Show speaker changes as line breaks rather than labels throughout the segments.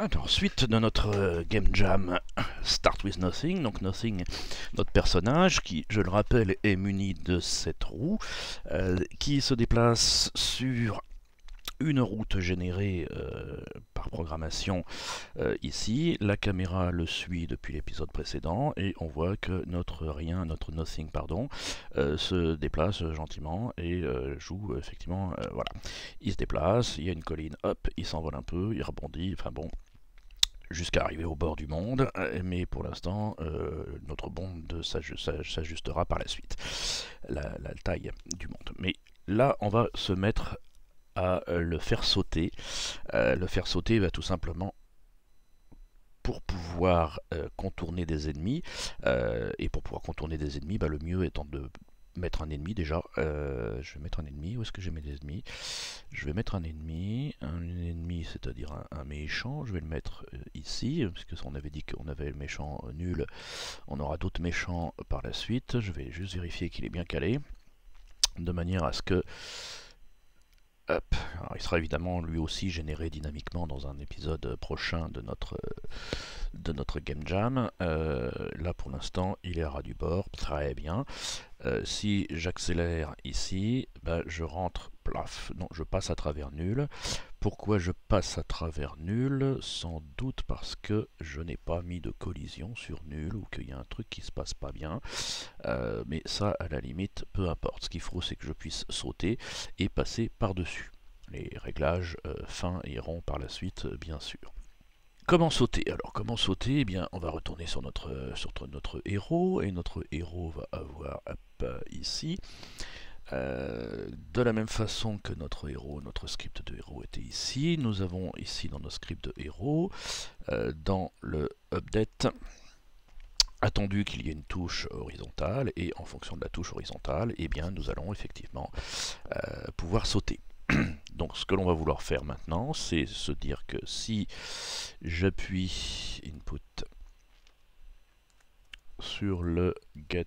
Alors, suite de notre euh, game jam Start with Nothing. Donc, Nothing, notre personnage, qui, je le rappelle, est muni de cette roue, euh, qui se déplace sur une route générée euh, par programmation ici. La caméra le suit depuis l'épisode précédent et on voit que notre rien, notre nothing, pardon, se déplace gentiment et joue effectivement. voilà, il se déplace, il y a une colline, hop, il s'envole un peu, il rebondit. Enfin bon, jusqu'à arriver au bord du monde, mais pour l'instant, notre bond s'ajustera par la suite, la, taille du monde. Mais là, on va se mettre à euh, le faire sauter. Euh, le faire sauter va tout simplement pour pouvoir euh, contourner des ennemis. et pour pouvoir contourner des ennemis, bah, le mieux étant de mettre un ennemi déjà. je vais mettre un ennemi. Où est-ce que j'ai mes ennemis? Je vais mettre un ennemi. Un ennemi, c'est-à-dire un, méchant. Je vais le mettre ici, puisque on avait dit qu'on avait le méchant nul. On aura d'autres méchants par la suite. Je vais juste vérifier qu'il est bien calé. De manière à ce que il sera évidemment lui aussi généré dynamiquement dans un épisode prochain de notre, de notre Game Jam. Euh, là pour l'instant il est à du bord, très bien. Euh, si j'accélère ici, ben, je rentre, plaf, non, je passe à travers nul. Pourquoi je passe à travers nul? Sans doute parce que je n'ai pas mis de collision sur nul ou qu'il y a un truc qui se passe pas bien. Euh, mais ça, à la limite, peu importe. Ce qu'il faut, c'est que je puisse sauter et passer par-dessus. Les réglages euh, fins iront par la suite, bien sûr. Comment sauter? Alors, comment sauter? Eh bien, on va retourner sur notre, sur notre héros, et notre héros va avoir ici. Euh, de la même façon que notre héros, notre script de héros était ici, nous avons ici dans nos scripts de héros, euh, dans le update, attendu qu'il y ait une touche horizontale, et en fonction de la touche horizontale, eh bien, nous allons effectivement euh, pouvoir sauter. Donc ce que l'on va vouloir faire maintenant, c'est se dire que si j'appuie input sur le get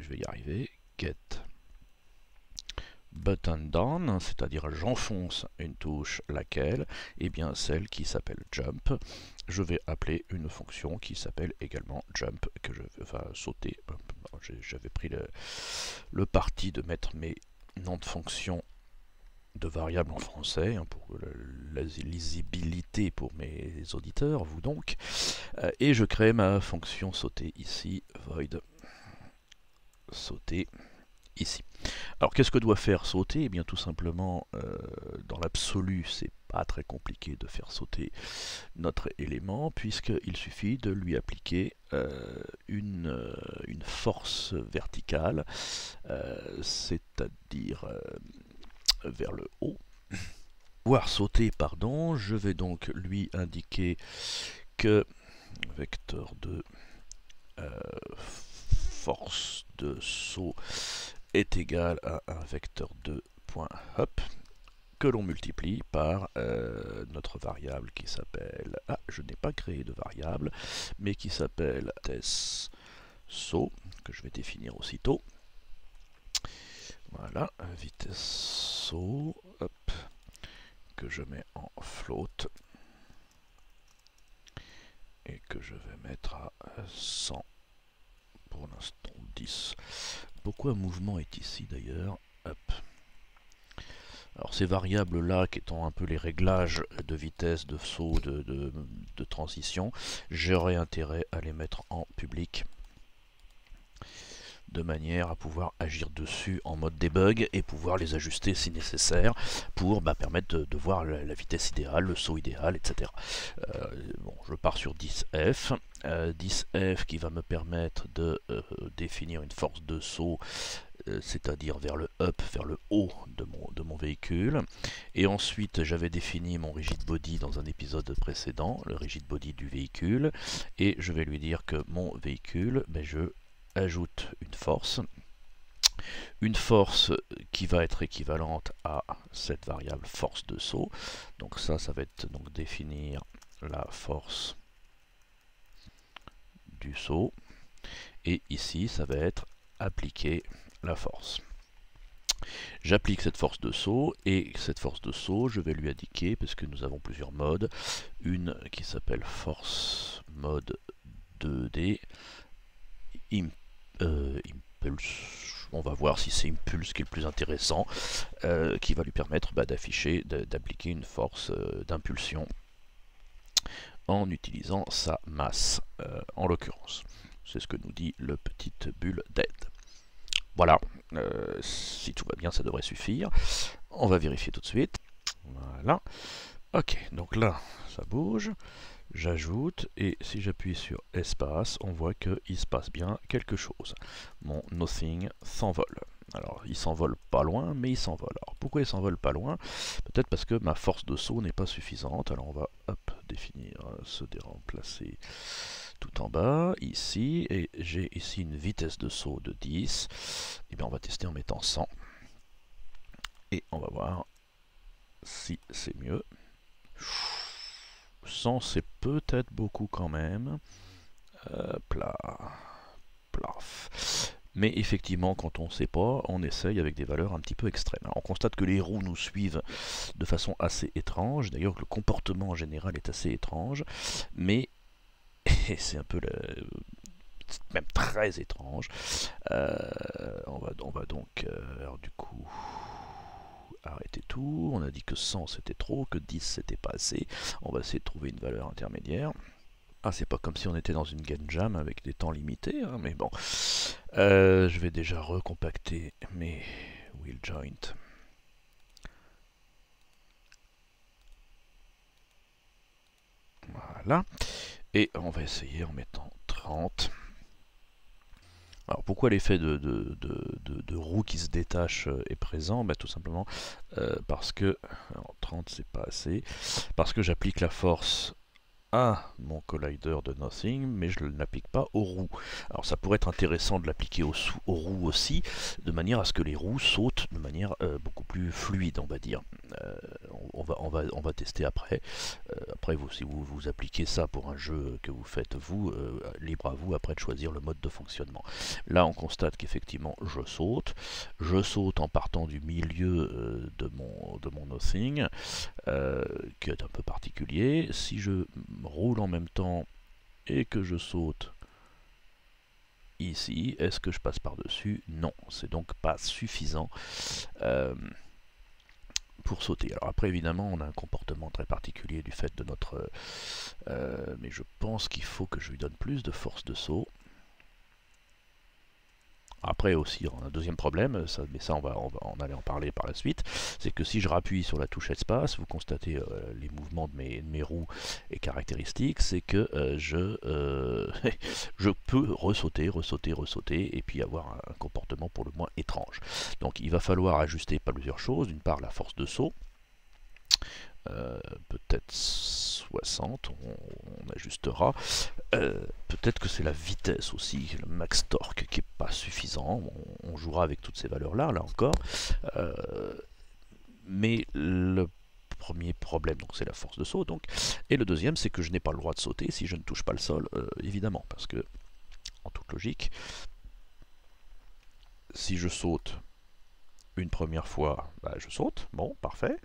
je vais y arriver, get. Button down, c'est-à-dire j'enfonce une touche laquelle, eh bien celle qui s'appelle jump, je vais appeler une fonction qui s'appelle également jump, que je vais sauter, j'avais pris le, le parti de mettre mes noms de fonctions de variables en français, hein, pour la lisibilité pour mes auditeurs, vous donc, euh, et je crée ma fonction sauter ici, void sauter ici. Alors qu'est-ce que doit faire sauter? Eh bien tout simplement, euh, dans l'absolu, c'est pas très compliqué de faire sauter notre élément, puisqu'il suffit de lui appliquer euh, une, euh, une, force verticale, c'est-à-dire vers le haut. Voir sauter, pardon, je vais donc lui indiquer que vecteur de de saut est égal à un vecteur 2.hop que l'on multiplie par euh, notre variable qui s'appelle... Ah, je n'ai pas créé de variable, mais qui s'appelle vitesse saut, que je vais définir aussitôt. Voilà, vitesse saut, hop, que je mets en float et que je vais mettre à 100 pour l'instant 10. Pourquoi mouvement est ici d'ailleurs Alors ces variables là qui étant un peu les réglages de vitesse, de saut, de transition, j'aurais intérêt à les mettre en public de manière à pouvoir agir dessus en mode debug et pouvoir les ajuster si nécessaire pour bah, permettre de, voir la, vitesse idéale, le saut idéal, etc. Euh, bon, je pars sur 10F. 10F euh, qui va me permettre de euh, définir une force de saut c'est-à-dire vers le up, vers le haut de mon, véhicule. Et ensuite, j'avais défini mon rigid body dans un épisode précédent, le rigid body du véhicule, et je vais lui dire que mon véhicule, ben, je ajoute une force. Une force qui va être équivalente à cette variable force de saut. Donc ça, ça va être donc définir la force du saut. Et ici, ça va être appliquer la force. J'applique cette force de saut et cette force de saut, je vais lui indiquer, parce que nous avons plusieurs modes, une qui s'appelle force mode 2D, euh, on va voir si c'est impulse qui est le plus intéressant, euh, qui va lui permettre bah, d'afficher, d'appliquer une force euh, d'impulsion en utilisant sa masse, en l'occurrence. C'est ce que nous dit le petite bulle d'aide. Voilà, si tout va bien, ça devrait suffire. On va vérifier tout de suite. Voilà. Ok, donc là, ça bouge. J'ajoute, et si j'appuie sur espace, on voit qu'il se passe bien quelque chose. Mon nothing s'envole. Alors, il s'envole pas loin, mais il s'envole. Alors, pourquoi il s'envole pas loin? Peut-être parce que ma force de saut n'est pas suffisante. Alors, on va, hop, définir, se déremplacer tout en bas, ici, et j'ai ici une vitesse de saut de 10, et eh bien on va tester en mettant 100, et on va voir si c'est mieux. 100 c'est peut-être beaucoup quand même, euh, plat, plaf. Mais effectivement, quand on ne sait pas, on essaye avec des valeurs un petit peu extrêmes. on constate que les roues nous suivent de façon assez étrange. D'ailleurs, le comportement en général est assez étrange. Mais c'est un peu le, même très étrange. Euh, on, va, on va donc, euh, alors du coup, arrêter tout. On a dit que 100 c'était trop, que 10 c'était pas assez. On va essayer de trouver une valeur intermédiaire. Ah, c'est pas comme si on était dans une game jam avec des temps limités, hein, mais bon. Euh, je vais déjà recompacter mes wheel joint. Voilà. Et on va essayer en mettant 30. Pourquoi l'effet de, de, roue qui se détache euh, est présent bah, Tout simplement euh, parce que, 30 c'est pas assez, parce que j'applique la force à mon collider de Nothing, mais je ne l'applique pas aux roues. Alors ça pourrait être intéressant de l'appliquer aux, roues aussi, de manière à ce que les roues sautent de manière euh, beaucoup plus fluide, on va dire. Euh, on, va, tester après. Euh, après, vous, si vous, vous appliquez ça pour un jeu que vous faites vous, libre à vous après de choisir le mode de fonctionnement. Là, on constate qu'effectivement, je saute. Je saute en partant du milieu de, mon, de mon Nothing, qui est un peu particulier. Si je roule en même temps et que je saute ici, est-ce que je passe par-dessus? Non, c'est donc pas suffisant euh, pour sauter. Alors après, évidemment, on a un comportement très particulier du fait de notre... Euh, mais je pense qu'il faut que je lui donne plus de force de saut. Après aussi, on a un deuxième problème, mais ça on va, en aller en parler par la suite, c'est que si je rappuie sur la touche espace, vous constatez euh, les mouvements de mes, roues et caractéristiques, c'est que euh, je, euh, je peux ressauter, ressauter, ressauter, et puis avoir un, comportement pour le moins étrange. Donc il va falloir ajuster plusieurs choses, d'une part la force de saut, peut-être 60, on, ajustera. Euh, peut-être que c'est la vitesse aussi, le max torque qui est pas suffisant. On, jouera avec toutes ces valeurs-là, là encore. Euh, mais le premier problème, donc c'est la force de saut. Donc, et le deuxième, c'est que je n'ai pas le droit de sauter si je ne touche pas le sol, euh, évidemment, parce que, en toute logique, si je saute une première fois, bah, je saute, bon, parfait.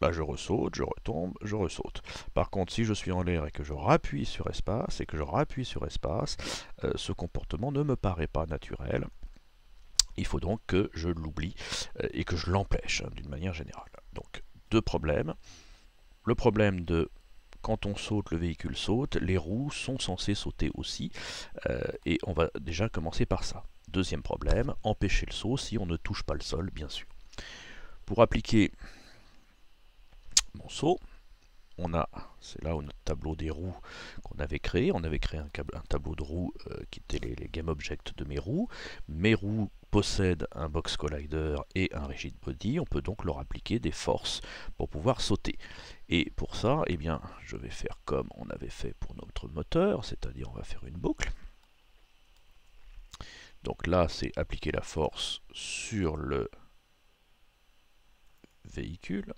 Bah, je ressaute, je retombe, je ressaute. Par contre, si je suis en l'air et que je rappuie sur espace, et que je rappuie sur espace, euh, ce comportement ne me paraît pas naturel. Il faut donc que je l'oublie euh, et que je l'empêche hein, d'une manière générale. Donc, deux problèmes. Le problème de quand on saute, le véhicule saute, les roues sont censées sauter aussi, euh, et on va déjà commencer par ça. Deuxième problème, empêcher le saut si on ne touche pas le sol, bien sûr. Pour appliquer mon saut. On a, c'est là où notre tableau des roues qu'on avait créé, on avait créé un, tableau de roues euh, qui était les, game objects de mes roues. Mes roues possèdent un box collider et un rigid body, on peut donc leur appliquer des forces pour pouvoir sauter. Et pour ça, eh bien, je vais faire comme on avait fait pour notre moteur, c'est-à-dire on va faire une boucle. Donc là, c'est appliquer la force sur le véhicule.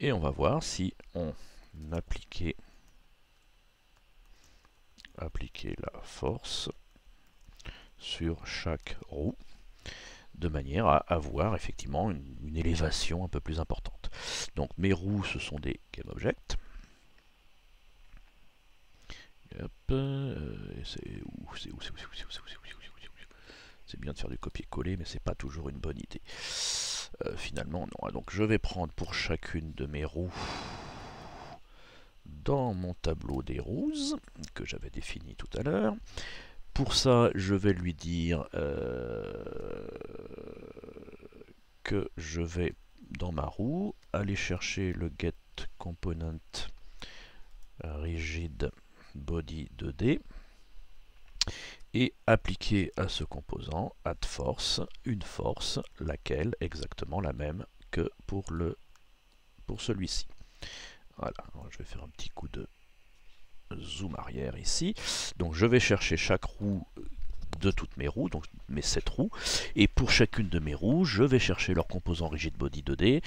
Et on va voir si on appliquait, la force sur chaque roue. de manière à avoir effectivement une, élévation un peu plus importante. Donc mes roues, ce sont des GameObjects. où, c'est où, c'est où, c'est où, c'est où, bien de faire du copier-coller, mais c'est pas toujours une bonne idée. finalement, non. Donc je vais prendre pour chacune de mes roues dans mon tableau des roues que j'avais défini tout à l'heure. Pour ça, je vais lui dire que je vais dans ma roue aller chercher le get component rigid body 2D et appliquer à ce composant add force une force laquelle exactement la même que pour le pour celui-ci. Voilà, je vais faire un petit coup de zoom arrière ici. Donc je vais chercher chaque roue de toutes mes roues, donc mes 7 roues, et pour chacune de mes roues, je vais chercher leur composant rigid body 2D,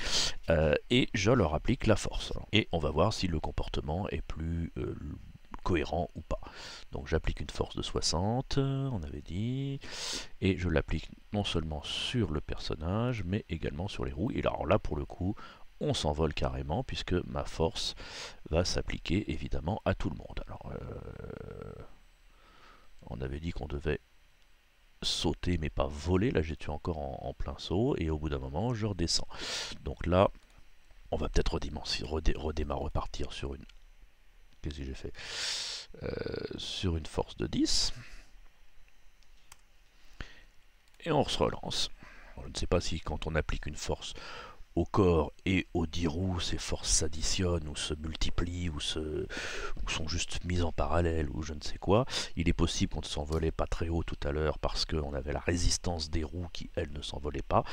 euh, et je leur applique la force. Et on va voir si le comportement est plus euh, cohérent ou pas. Donc j'applique une force de 60, on avait dit, et je l'applique non seulement sur le personnage, mais également sur les roues. Et alors là, pour le coup, on s'envole carrément, puisque ma force va s'appliquer évidemment à tout le monde. Alors, euh, on avait dit qu'on devait sauter mais pas voler, là j'étais encore en, plein saut, et au bout d'un moment je redescends. Donc là, on va peut-être redémarrer, repartir sur une Qu'est-ce que j'ai fait? Euh, Sur une force de 10. Et on se relance. Je ne sais pas si quand on applique une force au corps et aux 10 roues, ces forces s'additionnent ou se multiplient ou, se, ou sont juste mises en parallèle ou je ne sais quoi. Il est possible qu'on ne s'envolait pas très haut tout à l'heure parce qu'on avait la résistance des roues qui, elles, ne s'envolaient pas.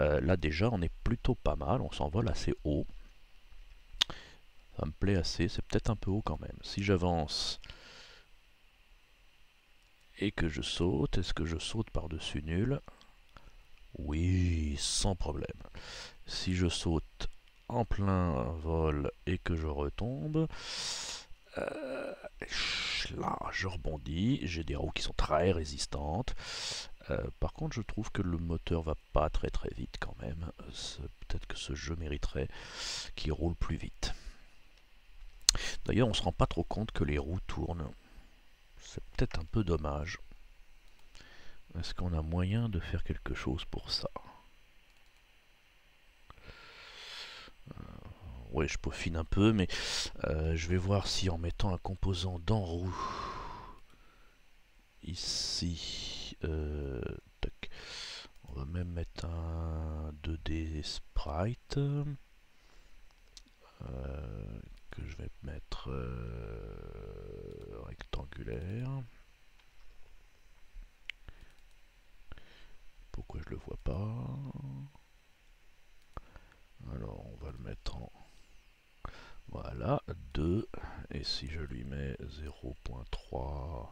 Euh, là déjà, on est plutôt pas mal, on s'envole assez haut. Ça me plaît assez, c'est peut-être un peu haut quand même. Si j'avance et que je saute, est-ce que je saute par-dessus nul? Oui, sans problème. Si je saute en plein vol et que je retombe, euh, là je rebondis, j'ai des roues qui sont très résistantes. Euh, par contre je trouve que le moteur va pas très très vite quand même. Peut-être que ce jeu mériterait qu'il roule plus vite. D'ailleurs, on se rend pas trop compte que les roues tournent. C'est peut-être un peu dommage. Est-ce qu'on a moyen de faire quelque chose pour ça? Euh, Oui, je peaufine un peu, mais euh, je vais voir si en mettant un composant dans roue, ici, euh, on va même mettre un 2D sprite je vais mettre euh, rectangulaire. Pourquoi je le vois pas? Alors on va le mettre en voilà 2 et si je lui mets 0.3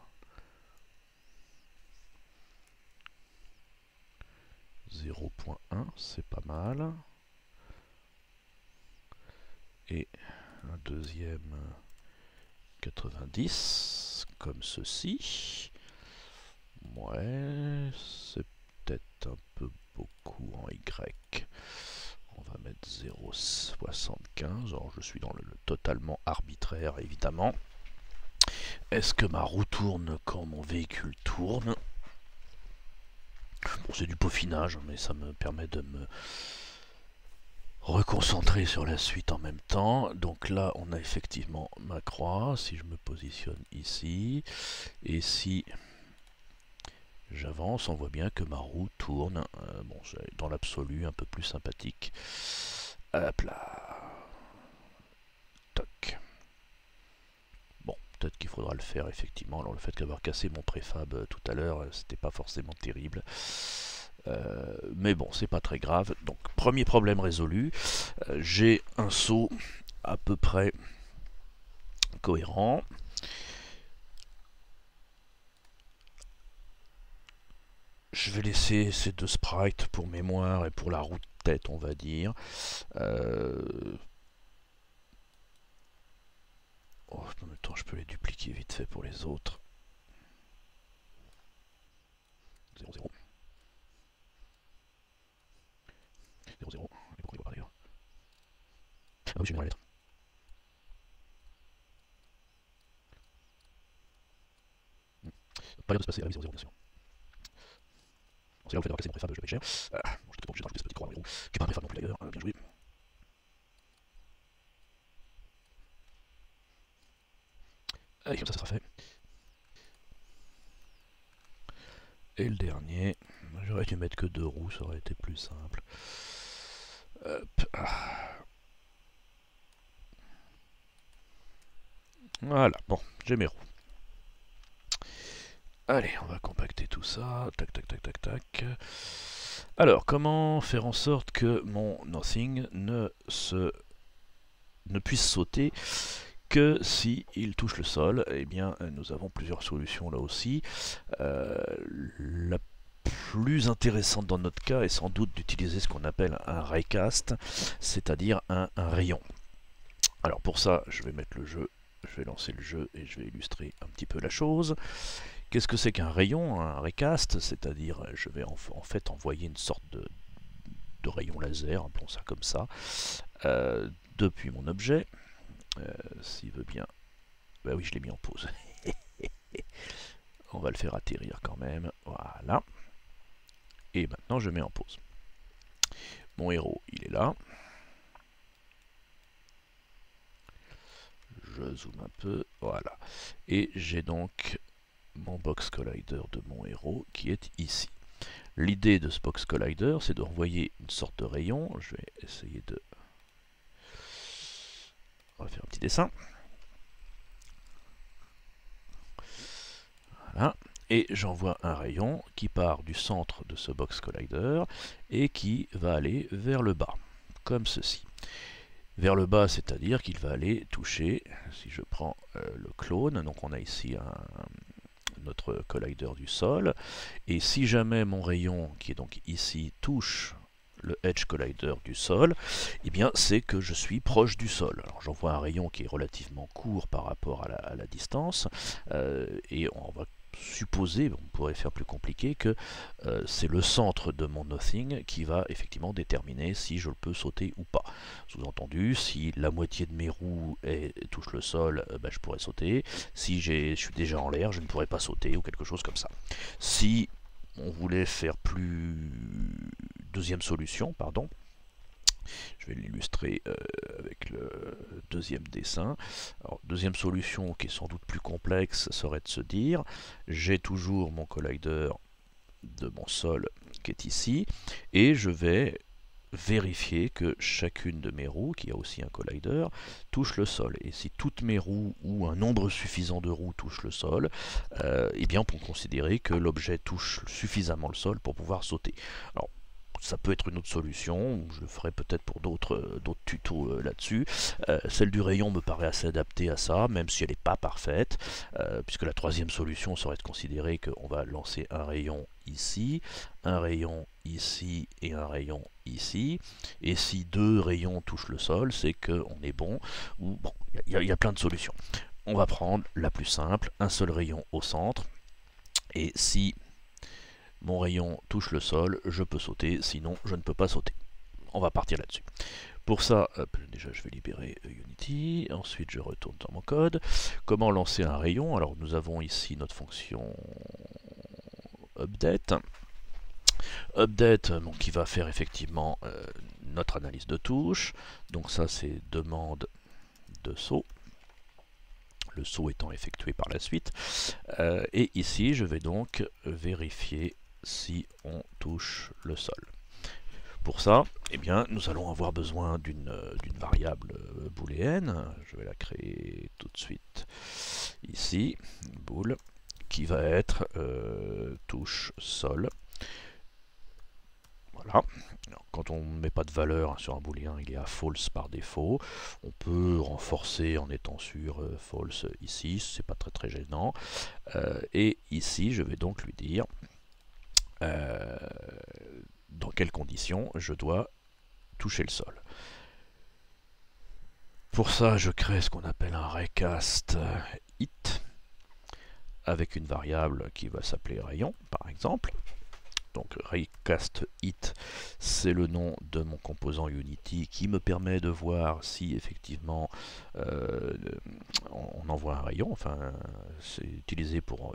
0.1 c'est pas mal. Et un deuxième 90, comme ceci. Ouais, c'est peut-être un peu beaucoup en Y. On va mettre 0,75. Alors je suis dans le, totalement arbitraire évidemment. Est-ce que ma roue tourne quand mon véhicule tourne? Bon, c'est du peaufinage, mais ça me permet de me reconcentrer sur la suite même temps. Donc là, on a effectivement ma croix. Si je me positionne ici, et si j'avance, on voit bien que ma roue tourne. Euh, bon, dans l'absolu, un peu plus sympathique. Hop là. Toc. Bon, peut-être qu'il faudra le faire effectivement. Alors le fait d'avoir cassé mon préfab euh, tout à l'heure, euh, c'était pas forcément terrible. Euh, mais bon, c'est pas très grave. Donc, premier problème résolu. Euh, j'ai un saut à peu près cohérent. Je vais laisser ces deux sprites pour mémoire et pour la roue de tête, on va dire. Euh... Oh, en même temps, je peux les dupliquer vite fait pour les autres. 0, 0. Oui, je mets la lettre. Pas l'air de se passer à 0, 0, bien sûr. C'est là où fait d'avoir cassé mon je le paye cher. Ah, bon, pas obligé d'ajouter ce petit croix qui pas un préfab non plus d'ailleurs, hein, bien joué. Allez, comme ça, ça sera fait. Et le dernier, j'aurais dû mettre que deux roues, ça aurait été plus simple. Voilà, bon, j'ai mes roues. Allez, on va compacter tout ça. Tac, tac, tac, tac, tac. Alors, comment faire en sorte que mon Nothing ne se ne puisse sauter que si il touche le sol? Eh bien, nous avons plusieurs solutions là aussi. Euh, plus intéressante dans notre cas est sans doute d'utiliser ce qu'on appelle un raycast, c'est-à-dire un, rayon. Alors pour ça, je vais mettre le jeu, je vais lancer le jeu et je vais illustrer un petit peu la chose. Qu'est-ce que c'est qu'un rayon Un raycast, c'est-à-dire je vais en, fait envoyer une sorte de, rayon laser, appelons ça comme ça, euh, depuis mon objet. Euh, s'il veut bien. Bah oui, je l'ai mis en pause. On va le faire atterrir quand même. Voilà. Et maintenant, je mets en pause. Mon héros, il est là. Je zoome un peu. Voilà. Et j'ai donc mon box collider de mon héros qui est ici. L'idée de ce box collider, c'est de renvoyer une sorte de rayon. Je vais essayer de on va faire un petit dessin. Voilà. Et j'envoie un rayon qui part du centre de ce box collider et qui va aller vers le bas, comme ceci. Vers le bas, c'est-à-dire qu'il va aller toucher, si je prends euh, le clone, donc on a ici notre collider du sol, et si jamais mon rayon, qui est donc ici, touche le Edge Collider du sol, eh bien c'est que je suis proche du sol. Alors j'envoie un rayon qui est relativement court par rapport à la, distance, euh, et on va supposer, on pourrait faire plus compliqué, que euh, c'est le centre de mon nothing qui va effectivement déterminer si je peux sauter ou pas. Sous-entendu, si la moitié de mes roues touche le sol, euh, ben, je pourrais sauter. Si je suis déjà en l'air, je ne pourrais pas sauter ou quelque chose comme ça. Si on voulait faire plus deuxième solution, pardon. Je vais l'illustrer euh, avec le deuxième dessin. deuxième solution qui est sans doute plus complexe serait de se dire j'ai toujours mon collider de mon sol qui est ici et je vais vérifier que chacune de mes roues, qui a aussi un collider, touche le sol. Et si toutes mes roues ou un nombre suffisant de roues touchent le sol, euh, eh bien on peut considérer que l'objet touche suffisamment le sol pour pouvoir sauter. Ça peut être une autre solution, je le ferai peut-être pour d'autres euh, tutos euh, là-dessus. Euh, celle du rayon me paraît assez adaptée à ça, même si elle n'est pas parfaite, puisque la troisième solution serait de considérer qu'on va lancer un rayon ici, un rayon ici et un rayon ici. Et si deux rayons touchent le sol, c'est qu'on est bon. Bon, il y, a plein de solutions. On va prendre la plus simple, un seul rayon au centre. Et si mon rayon touche le sol, je peux sauter, sinon je ne peux pas sauter. On va partir là-dessus. Pour ça, déjà je vais libérer euh, Unity, ensuite je retourne dans mon code. Comment lancer un rayon? Alors nous avons ici notre fonction update. Update qui va faire effectivement euh, notre analyse de touche. Donc ça c'est demande de saut le saut étant effectué par la suite. Euh, et ici, je vais donc vérifier si on touche le sol. Pour ça, eh bien, nous allons avoir besoin d'une variable booléenne. Je vais la créer tout de suite ici, bool, qui va être euh, touche sol. Voilà. quand on ne met pas de valeur sur un booléen, il est à false par défaut. On peut renforcer en étant sur euh, false ici, c'est pas très gênant. Euh, et ici, je vais donc lui dire euh, dans quelles conditions je dois toucher le sol. Pour ça, je crée ce qu'on appelle un recast it avec une variable qui va s'appeler rayon, par exemple. Donc Raycast Hit, c'est le nom de mon composant Unity qui me permet de voir si effectivement euh, on envoie un rayon. Enfin, c'est utilisé pour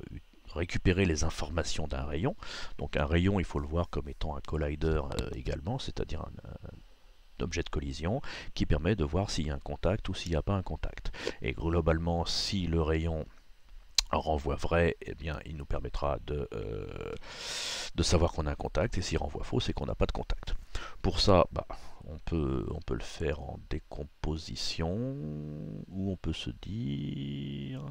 récupérer les informations d'un rayon. Donc un rayon, il faut le voir comme étant un collider euh, également, c'est-à-dire un, objet de collision qui permet de voir s'il y a un contact ou s'il n'y a pas un contact. Et globalement, si le rayon renvoie vrai, eh bien, il nous permettra de, euh, de savoir qu'on a un contact, et s'il renvoie faux, c'est qu'on n'a pas de contact. Pour ça, bah, on, peut, on peut le faire en décomposition, ou on peut se dire,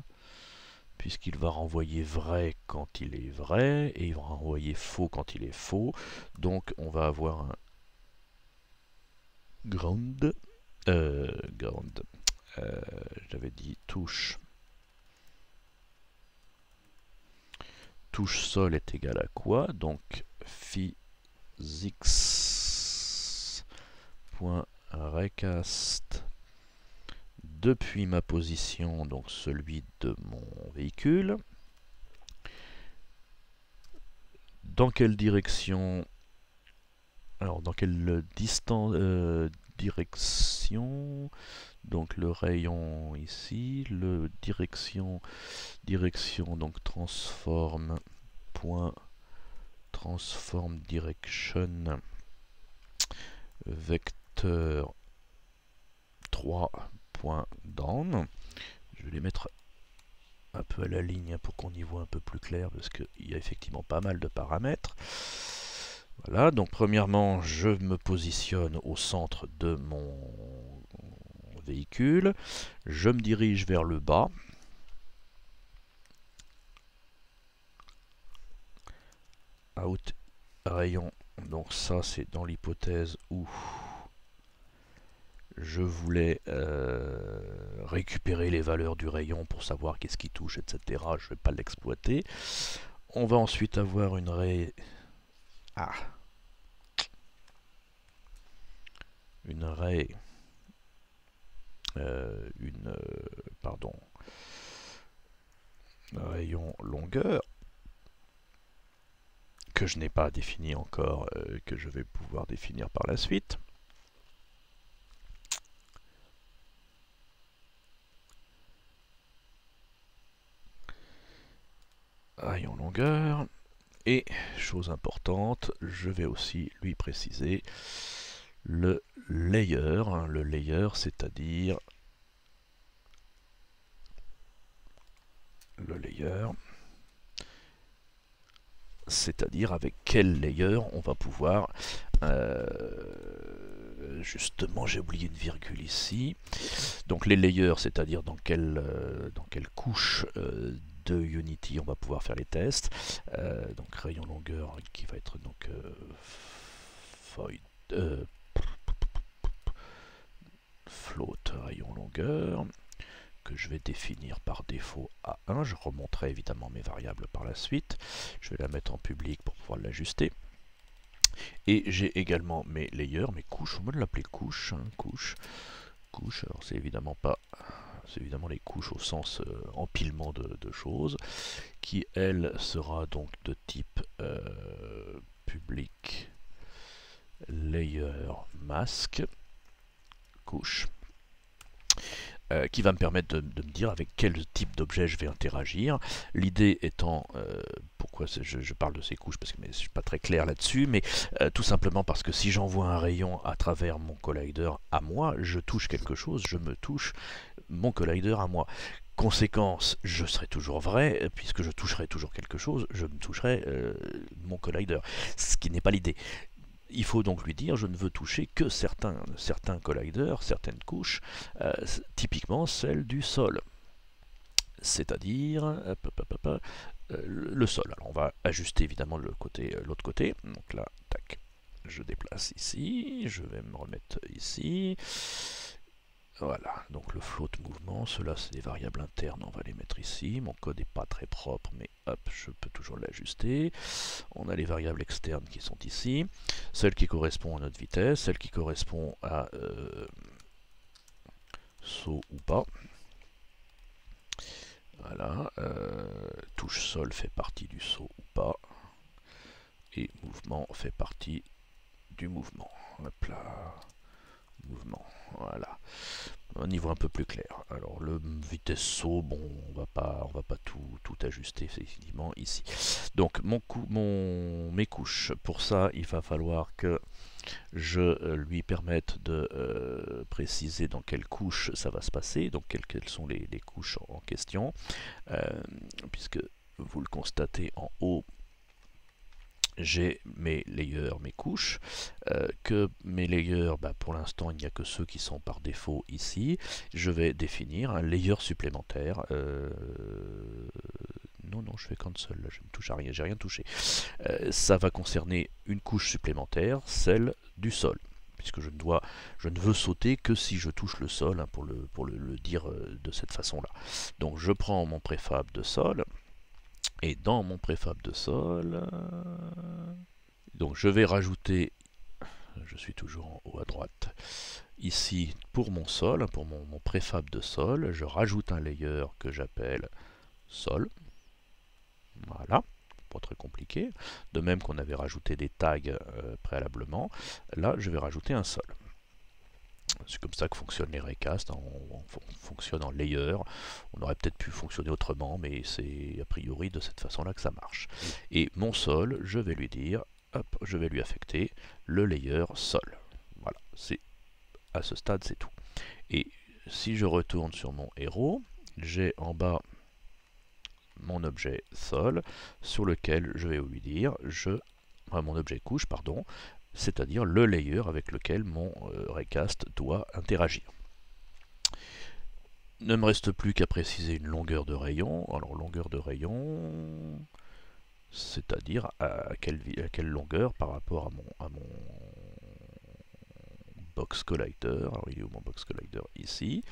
puisqu'il va renvoyer vrai quand il est vrai, et il va renvoyer faux quand il est faux, donc on va avoir un ground, euh, euh, j'avais dit touche. Touche sol est égal à quoi? Donc physics.recast depuis ma position, donc celui de mon véhicule. Dans quelle direction Alors, dans quelle distance euh, direction donc le rayon ici, le direction, direction donc transform point transform direction vecteur 3 Je vais les mettre un peu à la ligne pour qu'on y voit un peu plus clair parce qu'il y a effectivement pas mal de paramètres. Voilà, donc premièrement, je me positionne au centre de mon véhicule. Je me dirige vers le bas. Out rayon. Donc ça c'est dans l'hypothèse où je voulais euh, récupérer les valeurs du rayon pour savoir qu'est-ce qui touche, etc. Je ne vais pas l'exploiter. On va ensuite avoir une ray... Ah Une ray euh, une euh, pardon rayon longueur que je n'ai pas défini encore, que je vais pouvoir définir par la suite. Rayon longueur. Et, chose importante, je vais aussi lui préciser le layer. Hein, le layer, c'est-à-dire le layer, c'est-à-dire avec quel layer on va pouvoir euh, justement j'ai oublié une virgule ici donc les layers c'est à dire dans quelle euh, dans quelle couche euh, Unity on va pouvoir faire les tests donc rayon longueur qui va être donc float rayon longueur que je vais définir par défaut à 1. Je remonterai évidemment mes variables par la suite. Je vais la mettre en public pour pouvoir l'ajuster. Et j'ai également mes layers, mes couches, on va l'appeler couche, hein, couche, couche, alors c'est évidemment pas, c'est évidemment les couches au sens euh, empilement de, choses, qui elle sera donc de type euh, public layer mask couche. Euh, qui va me permettre de, me dire avec quel type d'objet je vais interagir. L'idée étant, euh, pourquoi je, parle de ces couches, parce que je ne suis pas très clair là-dessus, mais euh, tout simplement parce que si j'envoie un rayon à travers mon collider à moi, je touche quelque chose, je me touche mon collider à moi. Conséquence, je serai toujours vrai, puisque je toucherai toujours quelque chose, je me toucherai mon collider, ce qui n'est pas l'idée il faut donc lui dire je ne veux toucher que certains, certains colliders, certaines couches, euh, typiquement celles du sol. C'est-à-dire euh, le sol. Alors on va ajuster évidemment l'autre côté, euh, côté. Donc là, tac, je déplace ici, je vais me remettre ici. Voilà, donc le float mouvement, cela c'est des variables internes, on va les mettre ici. Mon code n'est pas très propre, mais hop, je peux toujours l'ajuster. On a les variables externes qui sont ici. Celle qui correspond à notre vitesse, celle qui correspond à euh, saut ou pas. Voilà, euh, touche sol fait partie du saut ou pas. et mouvement fait partie du mouvement. Hop là. Mouvement. Voilà. Un niveau un peu plus clair. Alors le vitesse saut, bon, on va pas, on va pas tout, tout ajuster effectivement ici. Donc mon, coup, mon mes couches. Pour ça, il va falloir que je euh, lui permette de euh, préciser dans quelle couche ça va se passer, donc quelles, sont les, couches en, question, euh, puisque vous le constatez en haut, j'ai mes layers, mes couches, que mes layers, bah, pour l'instant il n'y a que ceux qui sont par défaut ici, je vais définir un layer supplémentaire, non, non, je fais cancel, là, je ne touche à rien, j'ai rien touché. Euh, ça va concerner une couche supplémentaire, celle du sol. Puisque je ne, dois, je ne veux sauter que si je touche le sol, hein, pour, le, le, dire euh, de cette façon-là. Donc je prends mon préfab de sol, et dans mon préfab de sol, donc je vais rajouter, je suis toujours en haut à droite, ici pour mon sol, pour mon, mon préfab de sol, je rajoute un layer que j'appelle sol. Voilà, pas très compliqué. De même qu'on avait rajouté des tags euh, préalablement, là je vais rajouter un sol. C'est comme ça que fonctionnent les raycasts, hein. on, fonctionne en layer, on aurait peut-être pu fonctionner autrement, mais c'est a priori de cette façon-là que ça marche. Et mon sol, je vais lui dire, hop, je vais lui affecter le layer sol. Voilà, c'est à ce stade c'est tout. Et si je retourne sur mon héros, j'ai en bas mon objet sol sur lequel je vais lui dire je mon objet couche pardon c'est-à-dire le layer avec lequel mon euh, recast doit interagir. Ne me reste plus qu'à préciser une longueur de rayon. Alors longueur de rayon, c'est-à-dire à quelle, à quelle longueur par rapport à mon, à mon box collider. Alors il est où mon box collider? Ici.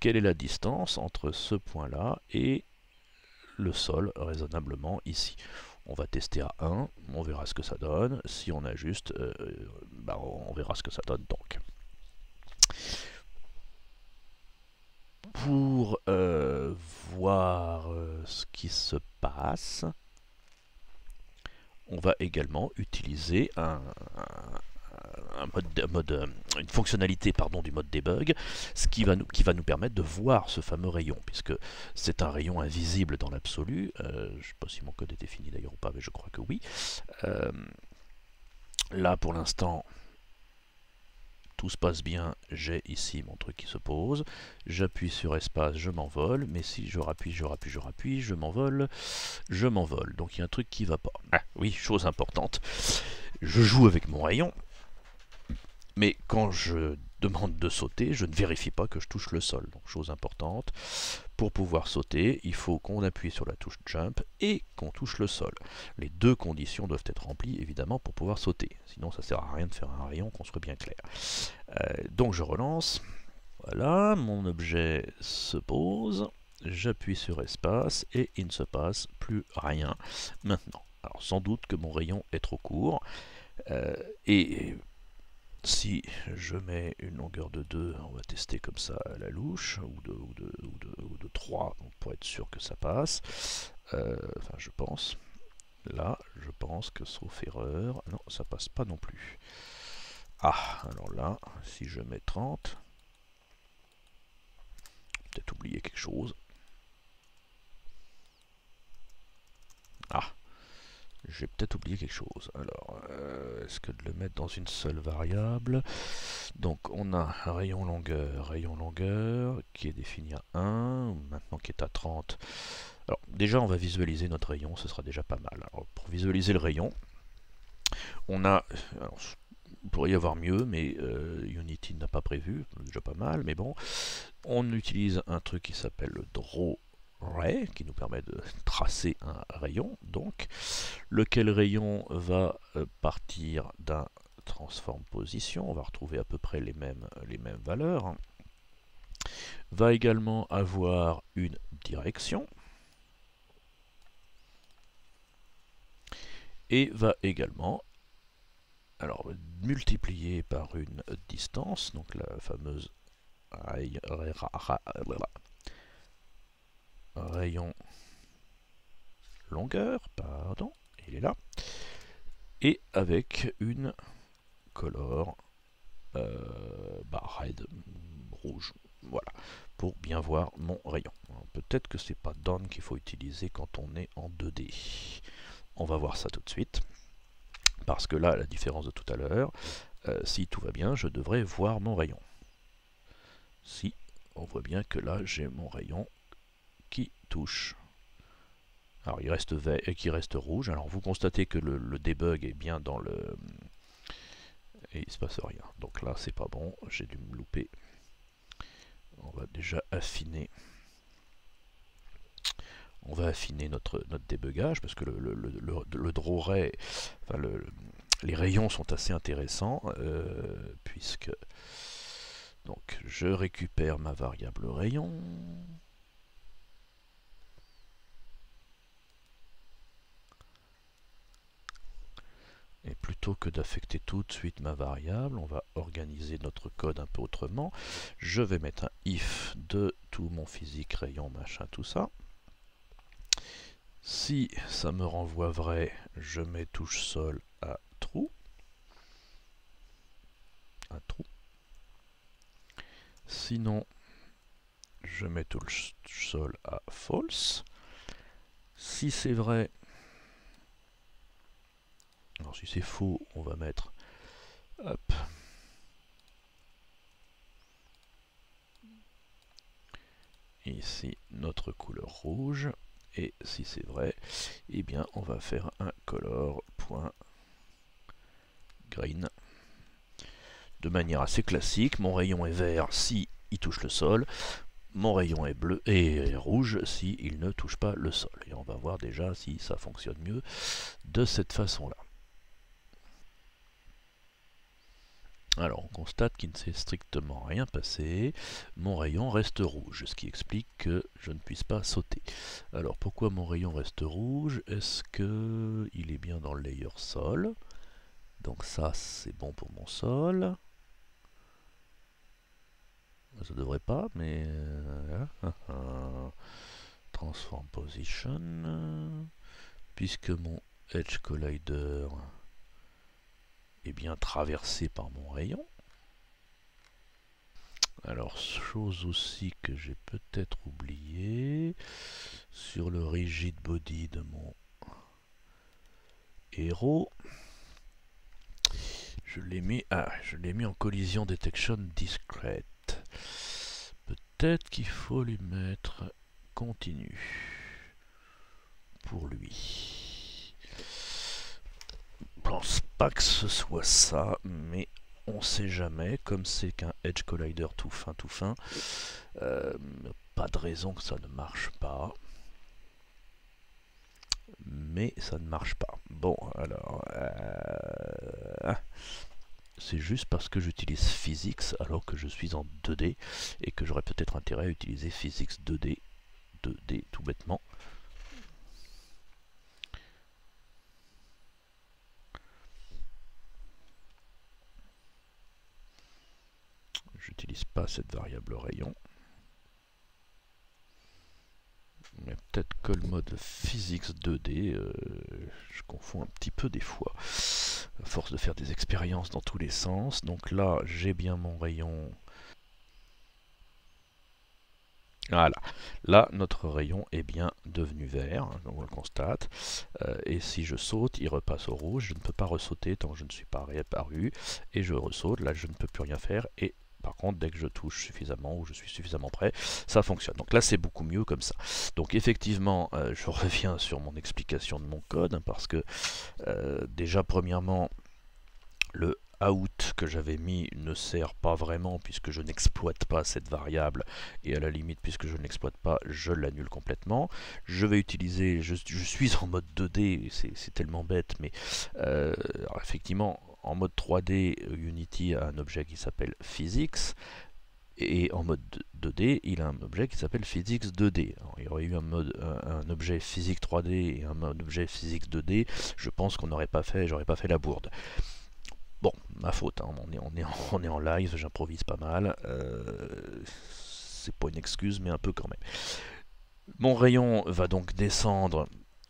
Quelle est la distance entre ce point-là et le sol raisonnablement ici? On va tester à 1, on verra ce que ça donne. Si on ajuste, euh, bah, on verra ce que ça donne donc. Pour euh, voir euh, ce qui se passe, on va également utiliser un, mode, euh, une fonctionnalité pardon, du mode debug, ce qui va, nous, permettre de voir ce fameux rayon, puisque c'est un rayon invisible dans l'absolu. Euh, je ne sais pas si mon code est défini d'ailleurs ou pas, mais je crois que oui. Euh, là, pour l'instant, tout se passe bien, j'ai ici mon truc qui se pose, j'appuie sur espace, je m'envole, mais si je rappuie, je rappuie, je rappuie, je m'envole, je m'envole. Donc il y a un truc qui va pas. Ah, oui, chose importante, je joue avec mon rayon, mais quand je demande de sauter, je ne vérifie pas que je touche le sol. Donc chose importante, pour pouvoir sauter, il faut qu'on appuie sur la touche jump et qu'on touche le sol. Les deux conditions doivent être remplies évidemment pour pouvoir sauter. Sinon ça sert à rien de faire un rayon, qu'on soit bien clair. Euh, donc je relance. Voilà, mon objet se pose. J'appuie sur espace et il ne se passe plus rien maintenant. Alors sans doute que mon rayon est trop court. Euh, et si je mets une longueur de 2, on va tester comme ça à la louche, ou de, ou ou de, 3, pour être sûr que ça passe. Euh, enfin, je pense. Là, je pense que sauf erreur, non, ça passe pas non plus. Ah, alors là, si je mets 30, peut-être oublier quelque chose. Ah, j'ai peut-être oublié quelque chose. Alors, euh, est-ce que de le mettre dans une seule variable? Donc, on a rayon longueur, rayon longueur, qui est défini à 1, maintenant qui est à 30. Alors, déjà, on va visualiser notre rayon, ce sera déjà pas mal. Alors, pour visualiser le rayon, on a... il pourrait y avoir mieux, mais euh, Unity n'a pas prévu, déjà pas mal, mais bon. On utilise un truc qui s'appelle le draw ray, qui nous permet de tracer un rayon, donc, lequel rayon va euh, partir d'un transform position, on va retrouver à peu près les mêmes, les mêmes valeurs, va également avoir une direction, et va également alors multiplier par une distance, donc la fameuse rayon longueur, pardon, il est là, et avec une color euh, bah, red, rouge, voilà, pour bien voir mon rayon. Peut-être que c'est pas done qu'il faut utiliser quand on est en 2D. On va voir ça tout de suite. Parce que là, la différence de tout à l'heure, euh, si tout va bien, je devrais voir mon rayon. Si, on voit bien que là, j'ai mon rayon qui touche. Alors, il reste vert et qui reste rouge. Alors, vous constatez que le, debug est bien dans le... Et il se passe rien. Donc là, c'est pas bon. J'ai dû me louper. On va déjà affiner on va affiner notre, notre débugage parce que le, le, le, draw ray, enfin les rayons sont assez intéressants euh, puisque donc je récupère ma variable rayon Et plutôt que d'affecter tout de suite ma variable, on va organiser notre code un peu autrement. Je vais mettre un if de tout mon physique, rayon, machin, tout ça. Si ça me renvoie vrai, je mets touche sol à trou. Un trou. Sinon, je mets touche sol à false. Si c'est vrai, alors si c'est faux, on va mettre ici notre couleur rouge et si c'est vrai, eh bien on va faire un color.green de manière assez classique. Mon rayon est vert si il touche le sol, mon rayon est bleu et rouge si il ne touche pas le sol. Et on va voir déjà si ça fonctionne mieux de cette façon-là. Alors on constate qu'il ne s'est strictement rien passé, mon rayon reste rouge, ce qui explique que je ne puisse pas sauter. Alors pourquoi mon rayon reste rouge? Est-ce que il est bien dans le layer sol? Donc ça c'est bon pour mon sol. Ça devrait pas, mais... Euh, hein, hein, hein. transform position, puisque mon edge collider bien traversé par mon rayon. Alors, chose aussi que j'ai peut-être oublié, sur le rigid body de mon héros, je l'ai mis, ah, mis en collision detection discrète. Peut-être qu'il faut lui mettre continu pour lui. Pense pas que ce soit ça, mais on sait jamais. Comme c'est qu'un Edge Collider tout fin, tout fin, euh, pas de raison que ça ne marche pas. Mais ça ne marche pas. Bon, alors... Euh, c'est juste parce que j'utilise Physics alors que je suis en 2D et que j'aurais peut-être intérêt à utiliser Physics 2D, 2D tout bêtement. J'utilise pas cette variable rayon. Mais peut-être que le mode physics 2D, euh, je confonds un petit peu des fois. À force de faire des expériences dans tous les sens. Donc là, j'ai bien mon rayon. Voilà. Là, notre rayon est bien devenu vert, hein, on le constate. Euh, et si je saute, il repasse au rouge. Je ne peux pas ressauter tant que je ne suis pas réapparu. Et je ressaute, là je ne peux plus rien faire. Et par contre, dès que je touche suffisamment ou je suis suffisamment prêt, ça fonctionne. Donc là, c'est beaucoup mieux comme ça. Donc effectivement, euh, je reviens sur mon explication de mon code, hein, parce que euh, déjà, premièrement, le out que j'avais mis ne sert pas vraiment puisque je n'exploite pas cette variable et à la limite puisque je ne l'exploite pas je l'annule complètement je vais utiliser je, suis en mode 2D c'est tellement bête mais euh, effectivement en mode 3D, Unity a un objet qui s'appelle physics, et en mode 2D, il a un objet qui s'appelle physics 2D. il y aurait eu un, objet physique 3D et un objet physique 2D, je pense qu'on n'aurait pas fait, j'aurais pas fait la bourde. Bon, ma faute, hein, on, est, en, on, live, j'improvise pas mal. Euh, c'est pas une excuse, mais un peu quand même. Mon rayon va donc descendre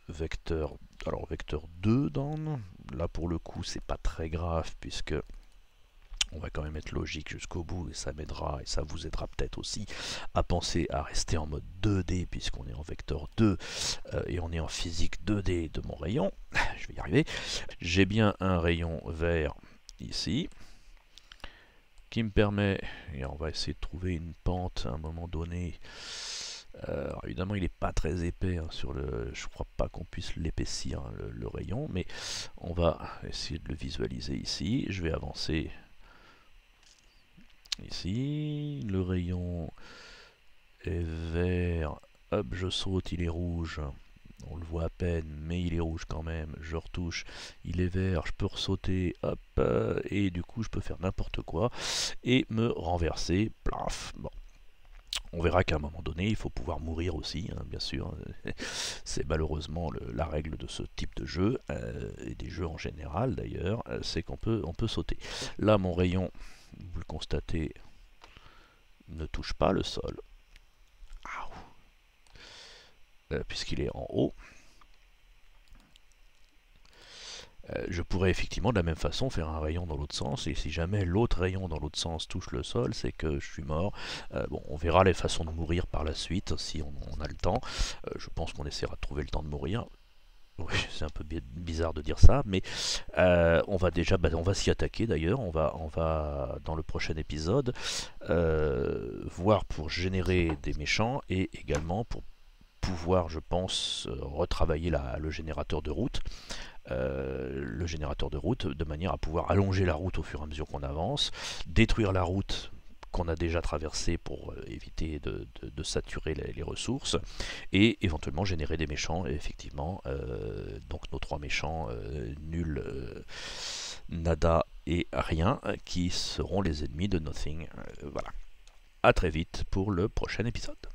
vecteur, alors vecteur 2 dans là pour le coup c'est pas très grave puisque on va quand même être logique jusqu'au bout et ça m'aidera et ça vous aidera peut-être aussi à penser à rester en mode 2D puisqu'on est en vecteur 2 euh, et on est en physique 2D de mon rayon. Je vais y arriver. J'ai bien un rayon vert ici qui me permet, et on va essayer de trouver une pente à un moment donné. Euh, évidemment, il n'est pas très épais hein, sur le. Je crois pas qu'on puisse l'épaissir hein, le, rayon, mais on va essayer de le visualiser ici. Je vais avancer Ici, le rayon est vert. Hop, je saute, il est rouge. On le voit à peine, mais il est rouge quand même. Je retouche, il est vert, je peux ressauter, hop, et du coup je peux faire n'importe quoi et me renverser, plaf. Bon, on verra qu'à un moment donné, il faut pouvoir mourir aussi, hein, bien sûr. C'est malheureusement la règle de ce type de jeu, euh, et des jeux en général d'ailleurs, euh, c'est qu'on peut, on peut sauter. Là, mon rayon, vous le constatez, ne touche pas le sol. Euh, puisqu'il est en haut. Euh, je pourrais effectivement de la même façon faire un rayon dans l'autre sens et si jamais l'autre rayon dans l'autre sens touche le sol c'est que je suis mort euh, bon on verra les façons de mourir par la suite si on, a le temps je pense qu'on essaiera de trouver le temps de mourir oui, c'est un peu bizarre de dire ça, mais on va déjà, bah, on va s'y attaquer d'ailleurs. On va, on va dans le prochain épisode voir pour générer des méchants et également pour pouvoir, je pense, euh, retravailler le générateur de route. Euh, le générateur de route de manière à pouvoir allonger la route au fur et à mesure qu'on avance, détruire la route qu'on a déjà traversée pour euh, éviter de, saturer les, ressources et éventuellement générer des méchants. Effectivement donc nos trois méchants nul nada et rien qui seront les ennemis de Nothing. Voilà. À très vite pour le prochain épisode